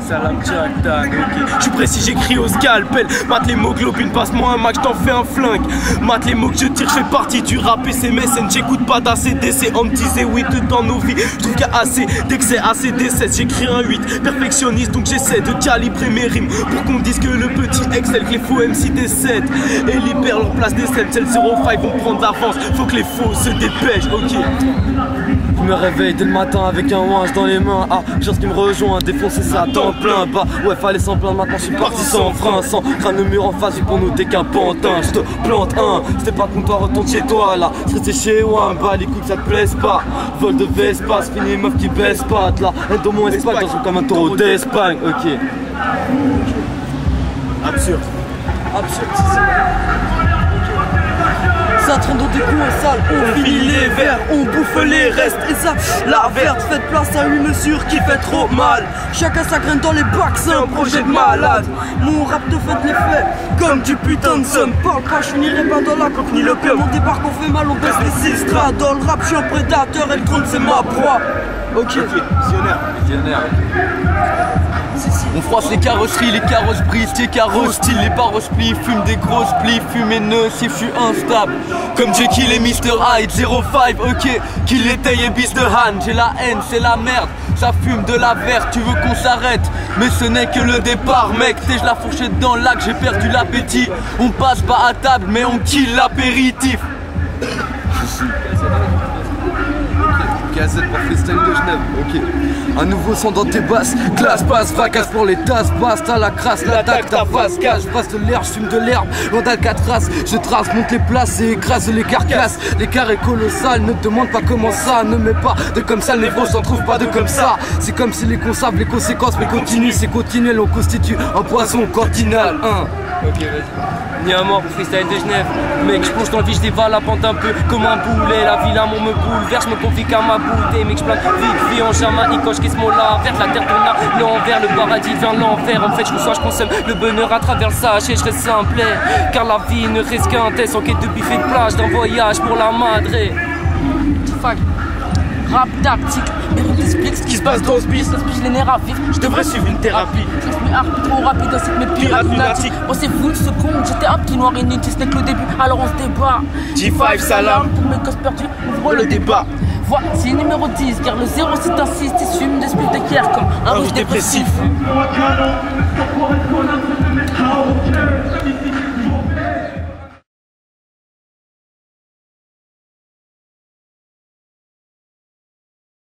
Salam Jack Dan, ok. Je précis, j'écris au scalpel. Mate les mots globines, passe-moi un max, t'en fais un flingue. Mate les mots que je tire, je fais partie du rap et c'est mécène. J'écoute pas d'ACDC, on me disait oui dans nos vies. Je trouve qu'il y a assez, dès que c'est assez D7, j'écris un 8. Perfectionniste, donc j'essaie de calibrer mes rimes pour qu'on dise que le petit Excel, que les faux MC décèdent. Et libère leur place des scènes, celles 05 vont prendre l'avance. Faut que les faux se dépêchent, ok. Je me réveille dès le matin avec un ouinge dans les mains. Ah, chose qui me rejoint, défoncer ça à temps plein. Bah, ouais, fallait s'en plaindre, maintenant je suis parti sans frein, sans crâne le mur en face, pour nous t'es qu'un pantin. Je te plante un, c'était pas content, retourne chez toi là. C'était chez moi, bah, les coups ça te plaise pas. Vol de Vespa, fini meuf qui baisse pas. Là, elle dans mon espace, dans comme un taureau d'Espagne, ok. Absurde. Absurde, ça traîne dans des coins sales, on finit les verres, on bouffe les restes et ça, la verte, faites place à une mesure qui fait trop mal. Chacun sa graine dans les bacs, c'est un projet de malade. Mon rap te fait l'effet comme du putain de somme. Parle pas, je n'irai pas dans la coque ni le père. On débarque, on fait mal, on baisse les sistras. Dans le rap, je suis un prédateur et le trône c'est ma proie. Ok, visionnaire. Visionnaire. On froisse les carrosseries, les carrosses brisent, tes carrosses style, les barros plis, fume des grosses plis, fume si je suis instable. Comme Jekyll et Mr. Hyde, 05, ok, qu'il étaye et bis de Han, j'ai la haine, c'est la merde. Ça fume de la verte, tu veux qu'on s'arrête? Mais ce n'est que le départ mec T'es je la fourchette dans lac, j'ai perdu l'appétit On passe pas à table mais on kill l'apéritif Cassette pour freestyle de Genève, ok. Un nouveau son dans tes basses, classe passe, fracasse pour les tasses, basse, t'as la crasse, l'attaque, ta face, cache, passe de l'herbe, fume de l'herbe, loin d'Alcatraz, je trace, monte les places et écrase les carcasses. L'écart est colossal, ne te demande pas comment ça, ne mets pas de comme ça, le négro s'en trouve pas de comme ça. C'est comme si les cons savent les conséquences, mais continue, c'est continuel, on constitue un poisson cordinal. Hein. Ok, vas-y. Ni un mort, freestyle de Genève. Mec, je plonge dans le vie, je dévale la pente un peu comme un boulet. La ville à mon me bouleverse, me confie qu'à ma bouteille. Mec, je plaque vite, vie en Jamaïque, quand je ce mot-là. Vers la terre tourne l'envers, le paradis vient l'enfer. En fait, je reçois, je consomme le bonheur à travers le sachet. Je reste simple, car la vie ne reste qu'un test en quête de buffet de plage, d'un voyage pour la madre. Fuck? Rap tactique. Eric explique ce qui se passe dans ce bis. Je les nerfs à vif. Je devrais suivre une thérapie. Je mes armes trop rapide ainsi que mes pirates lunatiques. Oh, c'est vous ce con. J'étais un petit noir inutile, ce n'est que le début. Alors on se débat. G5 salam. Pour mes gosses perdus, ouvre le débat. Voici numéro 10, car le 0 c'est insiste, il fume d'esprit d'équerre comme un rouge dépressif?